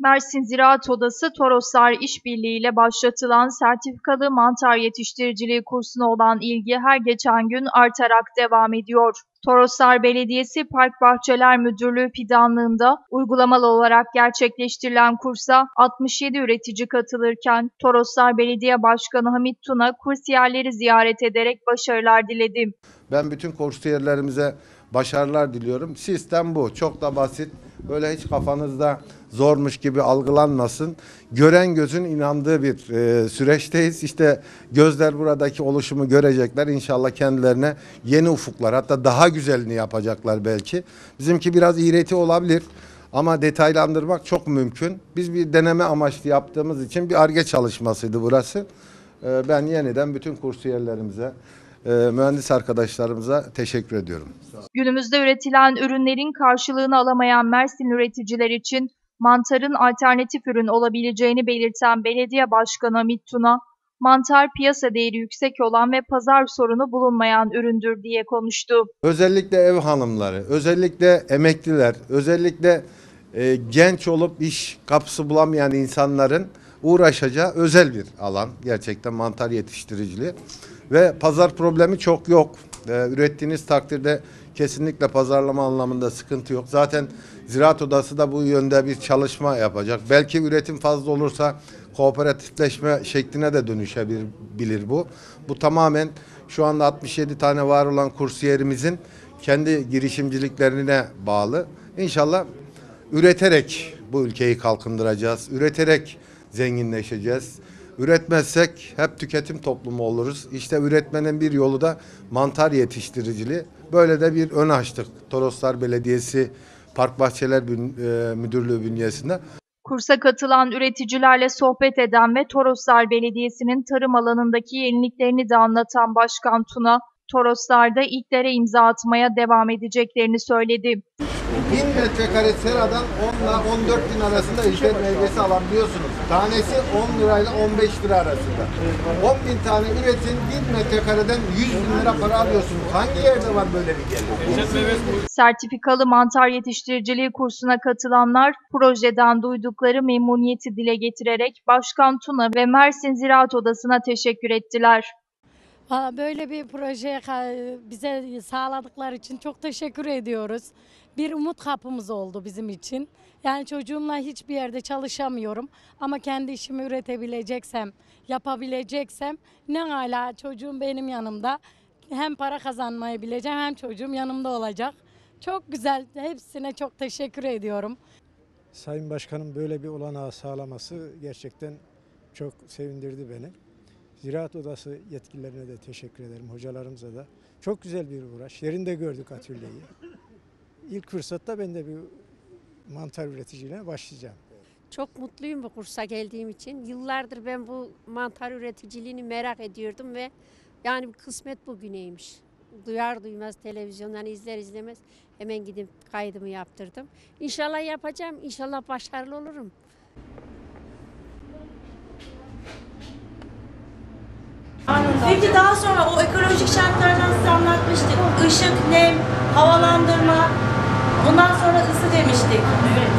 Mersin Ziraat Odası Toroslar İşbirliği ile başlatılan sertifikalı mantar yetiştiriciliği kursuna olan ilgi her geçen gün artarak devam ediyor. Toroslar Belediyesi Park Bahçeler Müdürlüğü fidanlığında uygulamalı olarak gerçekleştirilen kursa 67 üretici katılırken Toroslar Belediye Başkanı Hamit Tuna kursiyerleri ziyaret ederek başarılar diledi. Ben bütün kursiyerlerimize başarılar diliyorum. Sistem bu. Çok da basit. Böyle hiç kafanızda zormuş gibi algılanmasın. Gören gözün inandığı bir e, süreçteyiz. İşte gözler buradaki oluşumu görecekler. İnşallah kendilerine yeni ufuklar hatta daha güzelini yapacaklar belki. Bizimki biraz iğreti olabilir. Ama detaylandırmak çok mümkün. Biz bir deneme amaçlı yaptığımız için bir arge çalışmasıydı burası. Ee, Ben yeniden bütün kursiyerlerimize, e, mühendis arkadaşlarımıza teşekkür ediyorum. Günümüzde üretilen ürünlerin karşılığını alamayan Mersin üreticiler için mantarın alternatif ürün olabileceğini belirten Belediye Başkanı Hamit Tuna, mantar piyasa değeri yüksek olan ve pazar sorunu bulunmayan üründür diye konuştu. Özellikle ev hanımları, özellikle emekliler, özellikle e, genç olup iş kapısı bulamayan insanların uğraşacağı özel bir alan. Gerçekten mantar yetiştiriciliği. Ve pazar problemi çok yok. E, ürettiğiniz takdirde kesinlikle pazarlama anlamında sıkıntı yok. Zaten Ziraat Odası da bu yönde bir çalışma yapacak. Belki üretim fazla olursa kooperatifleşme şekline de dönüşebilir bu. Bu tamamen şu anda 67 tane var olan kursiyerimizin kendi girişimciliklerine bağlı. İnşallah üreterek bu ülkeyi kalkındıracağız. Üreterek zenginleşeceğiz. Üretmezsek hep tüketim toplumu oluruz. İşte üretmenin bir yolu da mantar yetiştiriciliği. Böyle de bir ön açtık. Toroslar Belediyesi Park Bahçeler e, Müdürlüğü bünyesinde. Kursa katılan üreticilerle sohbet eden ve Toroslar Belediyesi'nin tarım alanındaki yeniliklerini de anlatan Başkan Tuna, Toroslar'da ilklere imza atmaya devam edeceklerini söyledi. 1000 metrekare seradan 10 ile 14 bin arasında ilçe meyvesi alabiliyorsunuz. Tanesi 10 lirayla 15 lira arasında. 10 bin tane üretin 1000 metrekareden 100 bin lira para alıyorsunuz. Hangi yerde var böyle bir gelir? Sertifikalı mantar yetiştiriciliği kursuna katılanlar projeden duydukları memnuniyeti dile getirerek Başkan Tuna ve Mersin Ziraat Odası'na teşekkür ettiler. Aa, Böyle bir proje bize sağladıkları için çok teşekkür ediyoruz. Bir umut kapımız oldu bizim için. Yani çocuğumla hiçbir yerde çalışamıyorum ama kendi işimi üretebileceksem, yapabileceksem ne hala çocuğum benim yanımda. Hem para kazanmayı bileceğim hem çocuğum yanımda olacak. Çok güzel. Hepsine çok teşekkür ediyorum. Sayın Başkanım böyle bir olanağı sağlaması gerçekten çok sevindirdi beni. Ziraat Odası yetkililerine de teşekkür ederim, hocalarımıza da. Çok güzel bir uğraş. Yerinde gördük atölyeyi. İlk fırsatta ben de bir mantar üreticiliğine başlayacağım. Çok mutluyum bu kursa geldiğim için. Yıllardır ben bu mantar üreticiliğini merak ediyordum ve yani kısmet bugüneymiş. Duyar duymaz televizyondan izler izlemez hemen gidip kaydımı yaptırdım. İnşallah yapacağım, inşallah başarılı olurum. Peki daha sonra o ekolojik şartlardan size anlatmıştık. Işık, nem, havalandırma, ondan sonra ısı demiştik.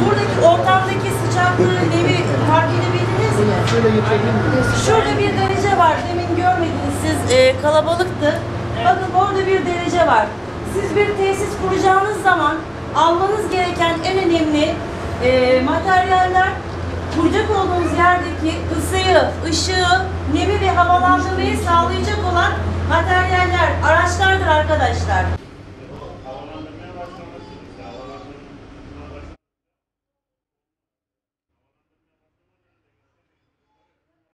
Buradaki ortamdaki sıcaklığı, nemi fark edebildiniz mi? Şurada bir derece var. Demin görmediniz siz e, kalabalıktı. Bakın orada bir derece var. Siz bir tesis kuracağınız zaman almanız gereken en önemli e, materyaller kuracak olduğunuz yerdeki ısıyı, ışığı, nemi ve havalandırmayı sağlayacak olan materyaller, araçlardır arkadaşlar.